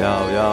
Yo, yo.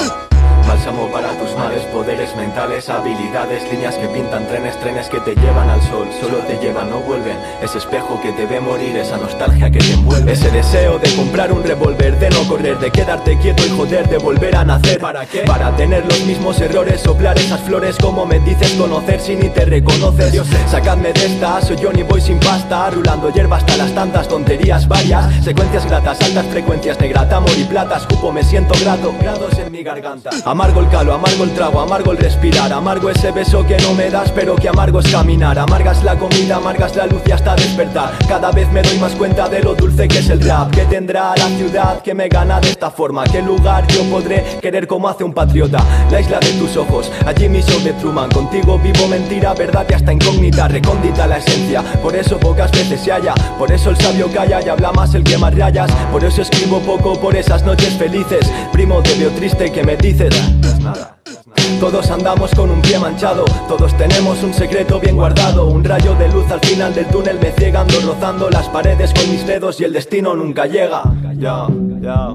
Bálsamo para tus males, poderes mentales, habilidades, líneas que pintan trenes, trenes que te llevan al sol, solo te llevan, no vuelven. Ese espejo que te ve morir, esa nostalgia que te envuelve. Ese deseo de comprar un revólver correr, de quedarte quieto y joder, de volver a nacer. ¿Para qué? Para tener los mismos errores, soplar esas flores como me dices conocer si ni te reconoces. Yo sé, sacadme de esta, soy Johnny Boy sin pasta, rulando hierba hasta las tantas tonterías varias, secuencias gratas, altas frecuencias, negrata, amor y plata, escupo, me siento grato, grados mi garganta. Amargo el calo, amargo el trago, amargo el respirar, amargo ese beso que no me das, pero que amargo es caminar, amargas la comida, amargas la luz y hasta despertar. Cada vez me doy más cuenta de lo dulce que es el rap, que tendrá la ciudad que me gana de esta forma, qué lugar yo podré querer como hace un patriota, la isla de tus ojos, allí mi show de Truman, contigo vivo mentira, verdad y hasta incógnita, recóndita la esencia, por eso pocas veces se halla, por eso el sabio calla y habla más el que más rayas, por eso escribo poco por esas noches felices, primo te veo triste que me nada. Todos andamos con un pie manchado, todos tenemos un secreto bien guardado, un rayo de luz al final del túnel me ciegando, rozando las paredes con mis dedos y el destino nunca llega. Ya, ya.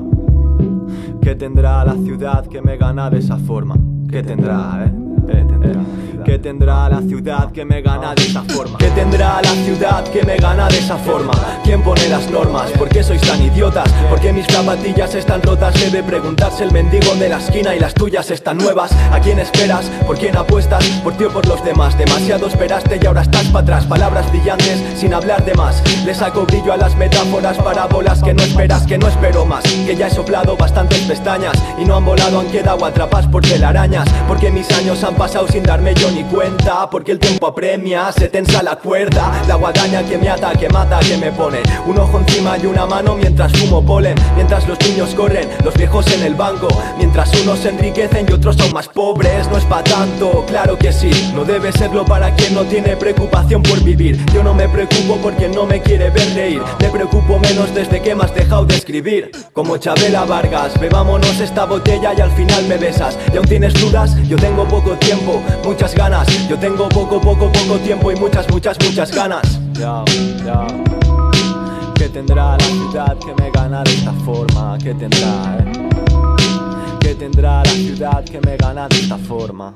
¿Qué tendrá la ciudad que me gana de esa forma? ¿Qué tendrá, eh? ¿Qué tendrá? ¿Qué tendrá la ciudad que me gana de esa forma? ¿Qué tendrá la ciudad que me gana de esa forma? ¿Quién pone las normas? ¿Por qué sois tan idiotas? ¿Por qué mis zapatillas están rotas? Debe preguntarse el mendigo de la esquina y las tuyas están nuevas. ¿A quién esperas? ¿Por quién apuestas? ¿Por ti o por los demás? Demasiado esperaste y ahora estás para atrás. Palabras brillantes sin hablar de más. Le saco brillo a las metáforas, parábolas que no esperas, que no espero más. Que ya he soplado bastantes pestañas y no han volado, han quedado atrapadas por telarañas. Porque mis años han pasado sin darme yo ni cuenta Porque el tiempo apremia, se tensa la cuerda La guadaña que me ata, que mata, que me pone. Un ojo encima y una mano mientras fumo polen Mientras los niños corren, los viejos en el banco Mientras unos se enriquecen y otros son más pobres. No es pa' tanto, claro que sí No debe serlo para quien no tiene preocupación por vivir. Yo no me preocupo porque no me quiere ver reír Me preocupo menos desde que me has dejado de escribir. Como Chabela Vargas, bebámonos esta botella y al final me besas. Y aún tienes dudas, yo tengo poco tiempo, muchas ganas yo tengo poco, poco, poco tiempo y muchas, muchas, muchas ganas. Ya, ya. ¿Qué tendrá la ciudad que me gana de esta forma? ¿Qué tendrá, eh? ¿Qué tendrá la ciudad que me gana de esta forma?